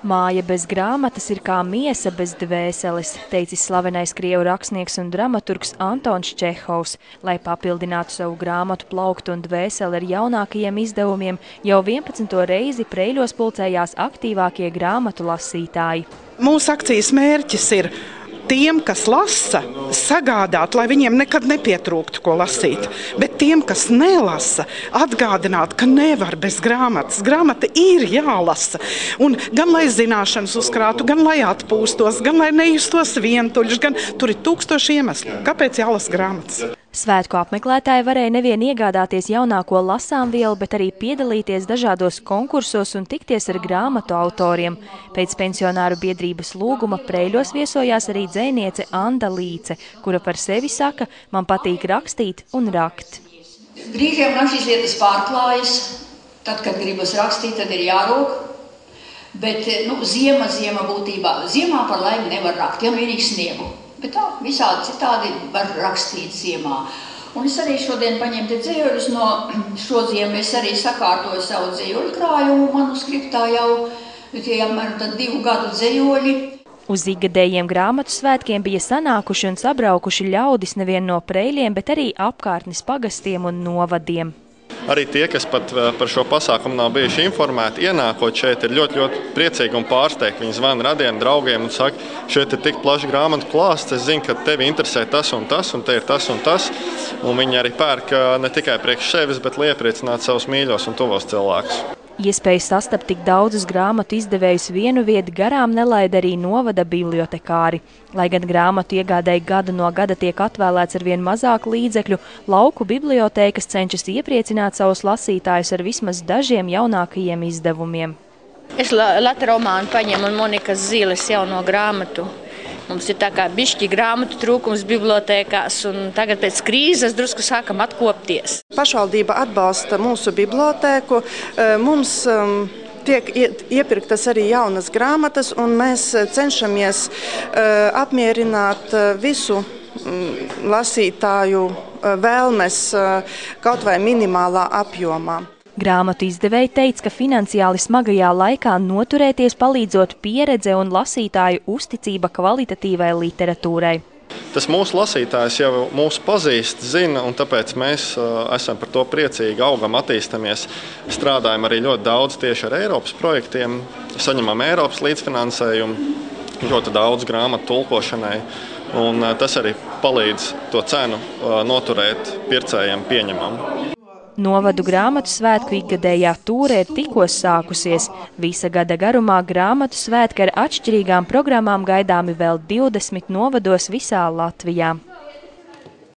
Māja bez grāmatas ir kā miesa bez dvēseles, teicis slavenais krievu rakstnieks un dramaturgs Antons Čehovs. Lai papildinātu savu grāmatu plauktu un dvēseli ar jaunākajiem izdevumiem, jau 11. reizi Preiļos pulcējās aktīvākie grāmatu lasītāji. Mūsu akcijas mērķis ir tiem, kas lasa, sagādāt, lai viņiem nekad nepietrūktu ko lasīt. Bet tiem, kas nelasa, atgādināt, ka nevar bez grāmatas. Grāmata ir jālasa. Un gan lai zināšanas uzkrātu, gan lai atpūstos, gan lai nejustos vientuļš, gan tur ir tūkstoši iemeslu, kāpēc jālasa grāmatas. Svētku apmeklētāji varēja nevien iegādāties jaunāko lasāmvielu, bet arī piedalīties dažādos konkursos un tikties ar grāmatu autoriem. Pēc pensionāru biedrības lūguma Preiļos viesojās arī dzēniece Anda Līce, kura par sevi saka, man patīk rakstīt un rakt. Brīžiem man šīs lietas pārklājas, tad, kad gribas rakstīt, tad ir jārūk. Bet nu, ziema, ziema būtībā, ziemā par laimi nevar rakt, ja vienīgi sniegu. Bet tā visādi citādi var rakstīt ziemā. Un es arī šodien paņēmu te dzējuļus no šo ziemu. Es arī sakārtoju savu dzējuļu krājumu manuskriptā jau tie apmēram divu gadu dzējuļi. Uz ikgadējiem grāmatu svētkiem bija sanākuši un sabraukuši ļaudis nevien no preļiem, bet arī apkārtnes pagastiem un novadiem. Arī tie, kas pat eh, par šo pasākumu nav bijuši informēti, ienākot šeit, ir ļoti, ļoti priecīgi un pārsteigti. Viņi zvana radiem, draugiem un saka, šeit ir tik plašs grāmatu klāsts. Es zinu, ka tevi interesē tas un tas, un te ir tas un tas. Un viņi arī pērk eh, ne tikai priekš sevis, bet lai iepriecinātu savus mīļos un tuvos cilvēkus. Iespēja sastapt tik daudzus grāmatu izdevējus vienu vietu garām nelaida arī novada bibliotekāri. Lai gan grāmatu iegādēji gada no gada tiek atvēlēts ar vien mazāk līdzekļu, lauku bibliotēkas cenšas iepriecināt savus lasītājus ar vismaz dažiem jaunākajiem izdevumiem. Es Latvijas romānu paņēmu un Monikas Zīles jauno grāmatu. Mums ir tā kā bišķi grāmatu trūkums bibliotēkās, un tagad pēc krīzes drusku sākam atkopties. Pašvaldība atbalsta mūsu bibliotēku. E, mums um, tiek iepirktas arī jaunas grāmatas, un mēs cenšamies uh, apmierināt visu um, lasītāju vēlmes kaut vai minimālā apjomā. Grāmatu izdevēji teica, ka finansiāli smagajā laikā noturēties palīdzot pieredze un lasītāju uzticība kvalitatīvai literatūrai. Tas mūsu lasītājs jau mūs pazīst, zina, un tāpēc mēs uh, esam par to priecīgi, augam, attīstamies. Strādājam arī ļoti daudz tieši ar Eiropas projektiem, saņemam Eiropas līdzfinansējumu, ļoti daudz grāmatu tulkošanai. Un, uh, tas arī palīdz to cenu uh, noturēt pircējiem pieņemam. Novadu grāmatu svētku ikgadējā tūre ir tikko sākusies. Visa gada garumā grāmatu svētki ar atšķirīgām programmām gaidāmi vēl 20 novados visā Latvijā.